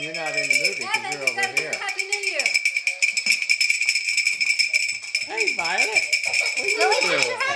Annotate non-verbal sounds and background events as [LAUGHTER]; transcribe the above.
You're not in the movie because you're over here. Happy New Year. Hey, Violet. [LAUGHS] What are you doing?